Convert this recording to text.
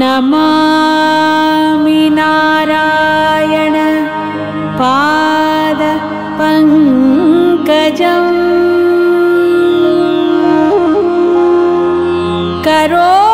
नमामि नारायण पादपङ्कजम् करो